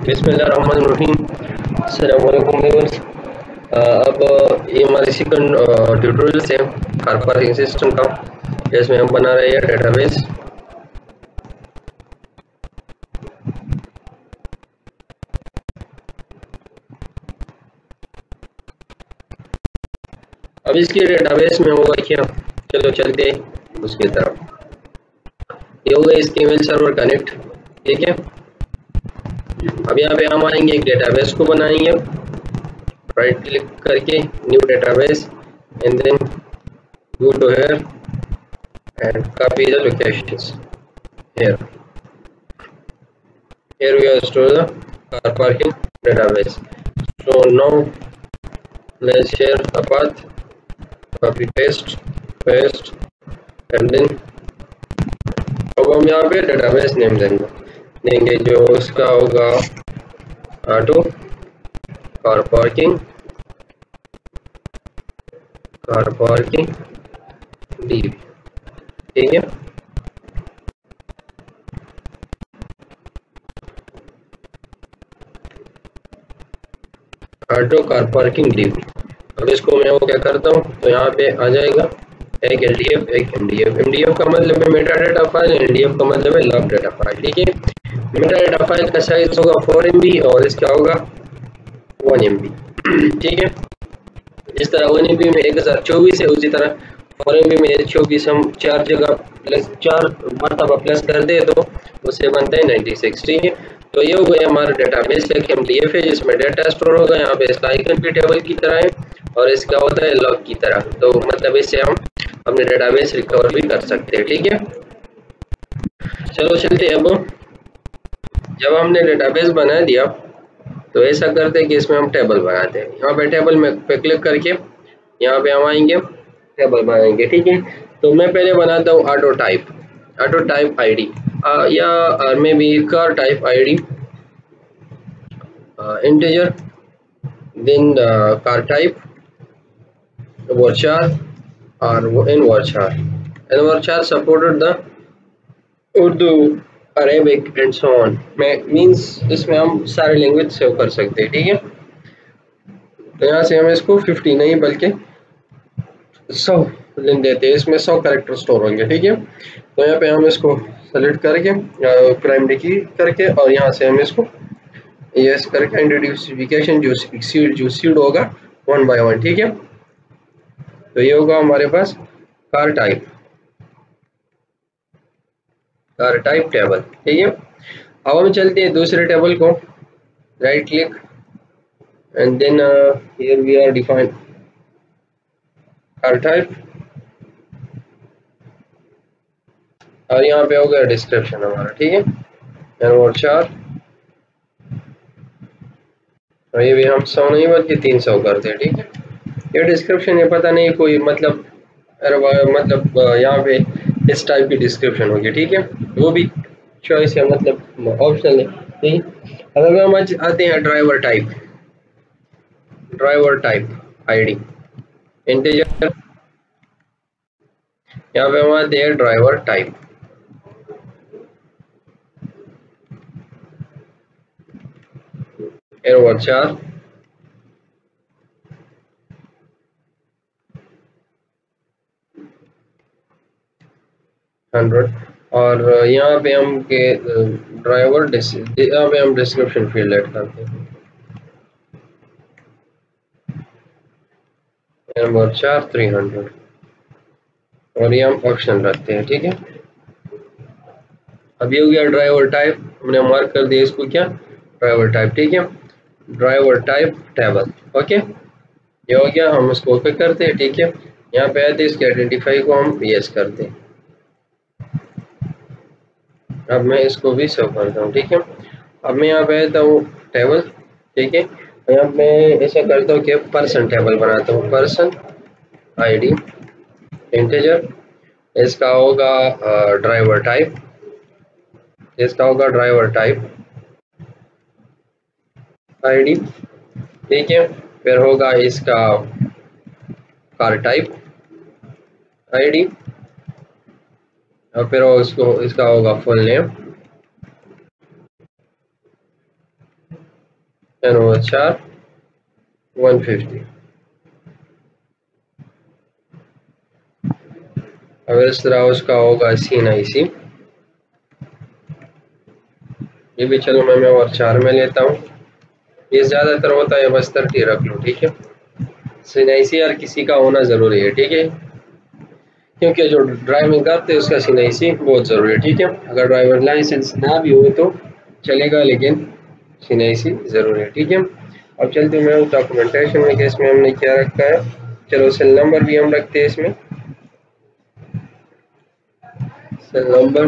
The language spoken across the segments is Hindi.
अस्सलाम वालेकुम व्यूअर्स अब ये हमारी सेकंड ट्यूटोरियल है कार पार्किंग सिस्टम का। इसमें हम बना रहे हैं डेटाबेस अब इसके डेटाबेस में होगा क्या? चलो चलते उसकी तरफ़। ये होगा इसके ईमेल सर्वर कनेक्ट ठीक है? अब यहाँ पे हम आएँगे एक डेटाबेस को बनाएँगे राइट क्लिक करके new database and then go to here and copy the location here here we are store the car parking database so now let's share the path copy paste paste and then अब हम यहाँ पे डेटाबेस नेम देंगे। देंगे जो उसका होगा, auto, car parking car parking D ठीक है? ऑटो, कार पार्किंग डीवी अब इसको मैं वो क्या करता हूँ? तो यहाँ पे आ जाएगा एक एल डी एफ़ एक M D F M D F का मतलब है meta data file L D F का मतलब है लॉग डेटा फ़ाइल ठीक है? मेरा डेटा फ़ाइल का साइज़ होगा फोर एम और इसका होगा वन एम ठीक है? इस तरह वन एम में एक हज़ार चौबीस है, उसी तरह फोर एम में चौबीस हम चार जगह प्लस चार मरतबा प्लस कर दे तो उससे बनता है नाइन्टी सिक्स ठीक है? तो ये हो गया हमारा डेटा बेस एक एम डी जिसमें डेटा स्टोर होगा, यहाँ पे इसका आइकन भी टेबल की तरह है और इसका होता है लॉग की तरह। तो मतलब इससे हम अपने डेटाबेस रिकवर भी कर सकते हैं। ठीक है? चलो चलते हैं अब। जब हमने डेटाबेस बना दिया तो ऐसा करते हैं कि इसमें हम टेबल बनाते हैं। यहाँ पे टेबल में पे क्लिक करके यहाँ पे हम आएँगे टेबल बनाएँगे, ठीक है? तो मैं पहले बनाता हूँ auto type auto type ID या may be car type ID integer then car type varchar और in varchar in varchar supported the Urdu Arabic and so on में मींस इसमें हम सारे लैंग्वेज सेव कर सकते हैं, ठीक है? तो यहाँ से हम इसको 50 नहीं, बल्कि 100 लिख देते हैं। इसमें 100 करेक्टर स्टोर होंगे, ठीक है? तो यहाँ पे हम इसको सेलेक्ट करके प्राइमरी की करके, और यहाँ से हम इसको यस करके इंट्रोड्यूसिफिकेशन जो सीड जो सीड होगा वन बाय वन ठीक है? तो ये होगा हमारे पास car type car type table ठीक है? अब हम चलते हैं दूसरे टेबल को right click and then here we are define car type और यहाँ पे हो गया डिस्क्रिप्शन हमारा, ठीक है? और चार और ये भी हम सौ नहीं, बल्कि तीन सौ करते हैं, ठीक है? ये डिस्क्रिप्शन ये पता नहीं, कोई मतलब मतलब यहाँ पे इस टाइप की डिस्क्रिप्शन होगी, ठीक है? वो भी चॉइस है मतलब ऑप्शनल है ठीक अब अगर हम आते हैं driver type driver type ID integer यहाँ पे हम आते हैं driver type air char hundred और यहाँ पे हम के ड्राइवर यहाँ पे हम डिस्क्रिप्शन फ़ील्ड ऐड करते हैं। नंबर चार थ्री हंड्रेड और ये हम ऑप्शन रखते हैं, ठीक है? अब ये हो गया ड्राइवर टाइप हमने मार्क कर दिया इसको क्या? ड्राइवर टाइप ठीक है? ड्राइवर टाइप टेबल ओके ये हो गया, हम इसको ओके करते हैं, ठीक है? यहाँ पे आते हैं इसके आइडेंटिफाई को हम यस करते हैं। अब मैं इसको भी सेव करता हूँ, ठीक है? अब मैं यहाँ आता हूँ टेबल ठीक है? यहाँ मैं ऐसा करता हूँ कि पर्सन टेबल बनाता हूँ। पर्सन आईडी इंटीजर इसका होगा ड्राइवर टाइप इसका होगा ड्राइवर टाइप आईडी ठीक है? फिर होगा इसका कार टाइप आईडी और फिर इसको, इसका होगा full name char one fifty अगर इस तरह उसका होगा सी आई सी ये भी चलो मैं मैं और चार में लेता हूँ। ये ज़्यादातर होता है बस थर्टी रख लो, ठीक है? सीनाइसी हर किसी का होना ज़रूरी है, ठीक है? क्योंकि जो ड्राइविंग करते हैं, उसका सीनाइसी बहुत ज़रूरी है, ठीक है? अगर ड्राइवर लाइसेंस ना भी हो तो चलेगा, लेकिन सीनाइसी ज़रूरी है, ठीक है? अब चलते हैं, मैं डॉक्यूमेंटेशन में केस में हमने क्या रखा है? चलो सेल नंबर भी हम रखते हैं इसमें। सेल नंबर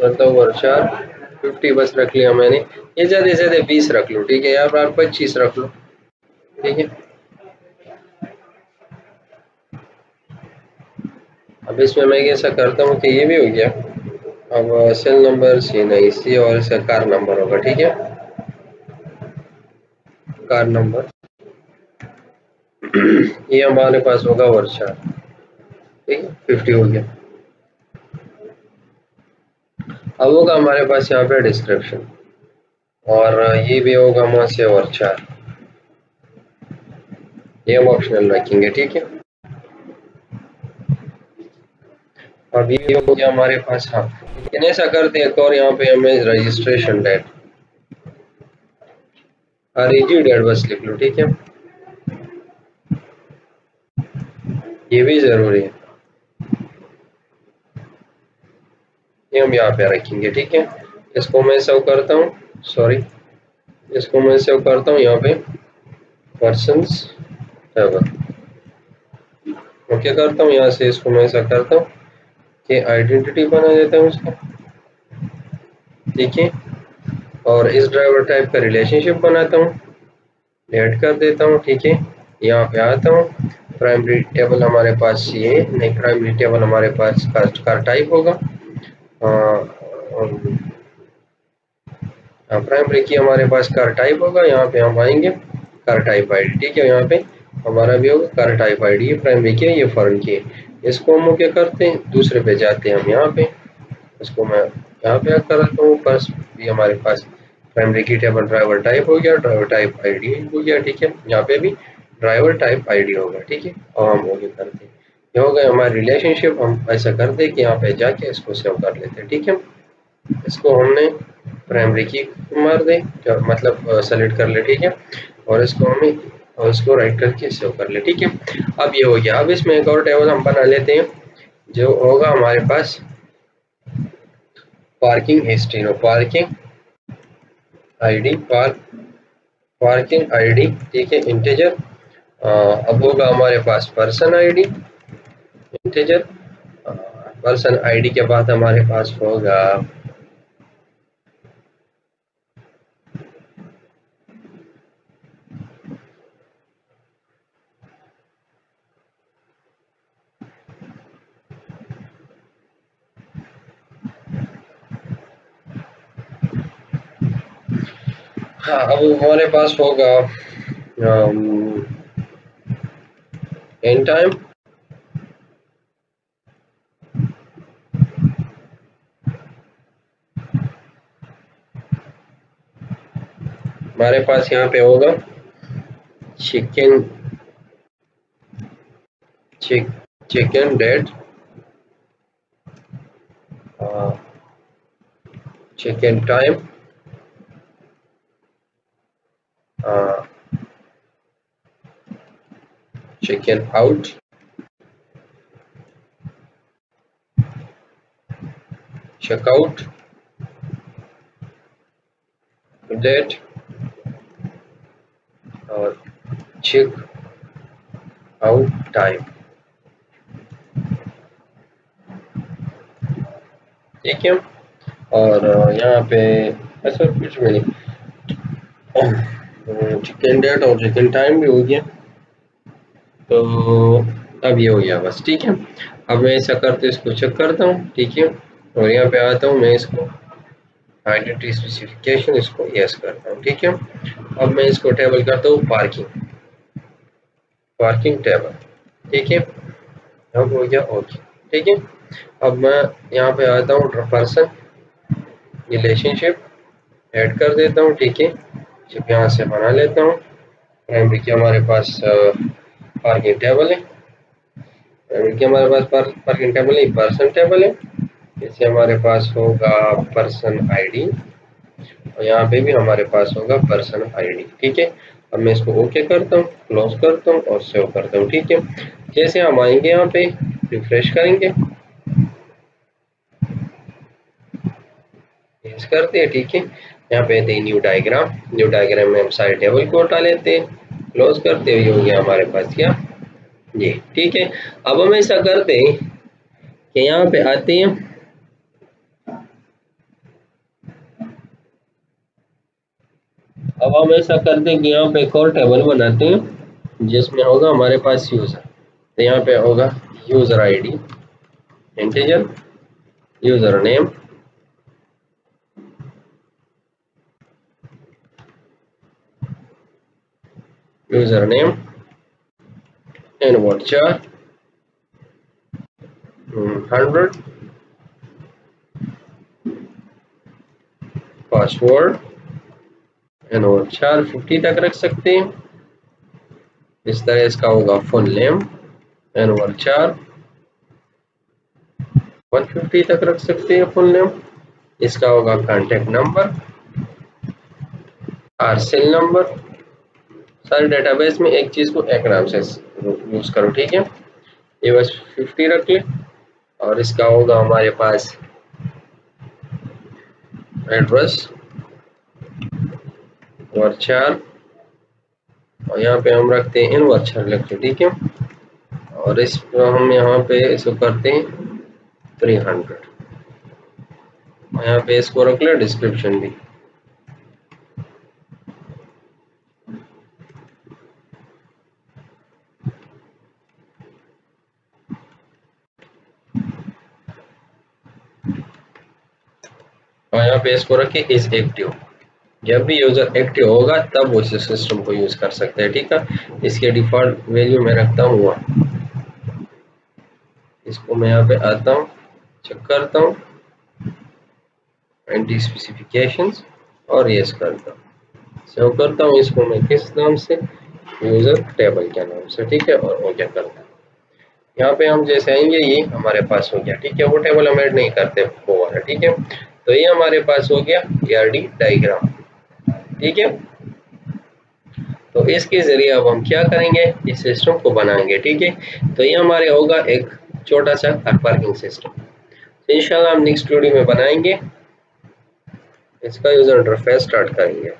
मतलब वर्षा फिफ्टी बस रख लिया मैंने। ये ज़्यादा से ज़्यादा बीस रख लो, ठीक है? यहाँ पर पच्चीस रख लो, ठीक है? अब इसमें मैं ऐसा करता हूँ कि ये भी हो गया। अब सेल नंबर सी नहीं सी और इसका कार नंबर होगा, ठीक है? कार नंबर ये हमारे पास होगा वर्षा। ठीक है? फिफ्टी हो गया। अब होगा हमारे पास यहाँ पे डिस्क्रिप्शन और ये भी होगा वहाँ से चार ये हम ऑप्शनल रखेंगे, ठीक है? अब ये हो गया हमारे पास हाँ। लेकिन ऐसा करते हैं और यहाँ पे हमें रजिस्ट्रेशन डेट जी डेट बस लिख लो, ठीक है? ये भी ज़रूरी है। ये हम यहाँ पे रखेंगे, ठीक है? इसको मैं सेव करता हूँ सॉरी इसको मैं सेव करता हूँ यहाँ पे। पर्सन क्या करता हूँ यहाँ से, इसको मैं ऐसा करता हूँ। कि आइडेंटिटी बना देता हूँ इसका। ठीक है और इस ड्राइवर टाइप का रिलेशनशिप बनाता हूँ। ऐड कर देता हूँ, ठीक है? यहाँ पे आता हूँ। प्राइमरी टेबल हमारे पास ये, नहीं प्राइमरी टेबल हमारे पास कार टाइप होगा। प्राइमरी की हमारे पास कार टाइप होगा, यहाँ पे हम आएँगे। कार टाइप आईडी ठीक है? यहाँ पे हमारा भी होगा कार टाइप आईडी ये प्राइमरी की है, ये फॉरन की है। इसको हम क्या करते हैं? दूसरे पे जाते हैं हम यहाँ पे। इसको मैं यहाँ पे करता हूँ। बस ये हमारे पास primary key table driver type हो गया। ड्राइवर टाइप आईडी हो गया, ठीक है? यहाँ पे भी ड्राइवर टाइप आईडी होगा ठीक है? और हम वो करते हैं। ये हो गया हमारी रिलेशनशिप हम ऐसा करते हैं कि यहाँ पे जाके इसको सेव कर लेते हैं, ठीक है? इसको हमने प्राइमरी की मार दे मतलब सेलेक्ट कर ले, ठीक है? और इसको हमें और इसको राइट करके सेव कर ले, ठीक है? अब ये हो गया। अब इसमें एक और टेबल हम बना लेते हैं, जो होगा हमारे पास parking history no parking ID park parking ID ठीक है इंटीजर अब होगा हमारे पास person ID integer person ID के बाद हमारे पास होगा हाँ अब हमारे पास होगा एन टाइम हमारे पास यहाँ पे होगा check in check check in date check in time chicken out check checkout date और check out time ठीक है और यहाँ पे ऐसा कुछ भी नहीं चिकन डेट और चिकन टाइम भी हो गया। तो अब ये हो गया बस, ठीक है? अब मैं ऐसा करते इसको चेक करता हूँ, ठीक है? और यहाँ पे आता हूँ मैं इसको आइडेंटिटी स्पेसिफिकेशन इसको यस करता हूँ, ठीक है? अब मैं इसको टेबल करता हूँ पार्किंग पार्किंग टेबल ठीक है? अब हो गया ओके ठीक है? अब मैं यहाँ पे आता हूँ पर्सन रिलेशनशिप ऐड कर देता हूँ, ठीक है? जब यहाँ से बना लेता हूँ। प्राइमरी की हमारे पास पार्किंग टेबल है। प्राइमरी की हमारे पास पार्किंग टेबल है पर्सन टेबल है। इसे हमारे पास होगा पर्सन आईडी और यहाँ पे भी हमारे पास होगा पर्सन आईडी ठीक है? अब मैं इसको ओके करता हूँ क्लोज करता हूँ और सेव करता हूँ, ठीक है? जैसे हम आएँगे यहाँ पे रिफ्रेश करेंगे। करते हैं, ठीक है? यहाँ पे थे न्यू डायग्राम न्यू डायग्राम में हम सारे टेबल को उठा लेते हैं, क्लोज करते हुए हो गया हमारे पास क्या जी, ठीक है। अब हम ऐसा करते हैं कि यहाँ पे आते हैं। अब हम ऐसा करते हैं कि यहाँ पे एक और टेबल बनाते हैं, जिसमें होगा हमारे पास यूज़र तो यहाँ पे होगा user ID integer user name username, and varchar 100 password and char fifty तक रख सकते हैं? इस तरह इसका होगा full name char one fifty तक रख सकते हैं फुल नेम इसका होगा contact number or cell number सारे डेटाबेस में एक चीज़ को एक नाम से यूज़ करो, ठीक है? ये बस 50 रख ले, और इसका होगा हमारे पास एड्रेस वर्चार और यहाँ पे हम रखते हैं इन वर्चार लिखते ठीक है? और इस हम यहाँ पे इसको करते हैं 300 और यहाँ पे इसको रख ले डिस्क्रिप्शन भी। यहाँ पे इसको रखें इज़ एक्टिव जब भी यूज़र एक्टिव होगा, तब वो सिस्टम को यूज़ कर सकते हैं, ठीक है? इसके डिफ़ॉल्ट वैल्यू मैं रखता हूँ वन इसको मैं यहाँ पे आता हूँ चेक करता हूँ एंटी स्पेसिफिकेशन और यस करता हूँ। सेव करता हूँ, इसको मैं किस नाम से? यूज़र टेबल के नाम से, ठीक है? और ओके करता हूँ। यहाँ पे हम जैसे आएँगे, ये हमारे पास हो गया, ठीक है? वो टेबल हम ऐड नहीं करते, वो वाला, ठीक है? तो ये हमारे पास हो गया ईआरडी डायग्राम ठीक है? तो इसके ज़रिए अब हम क्या करेंगे? इस सिस्टम को बनाएँगे, ठीक है? तो ये हमारे होगा एक छोटा सा कार पार्किंग सिस्टम तो इंशाल्लाह हम नेक्स्ट वीडियो में बनाएँगे। इसका यूज़र इंटरफेस स्टार्ट करेंगे।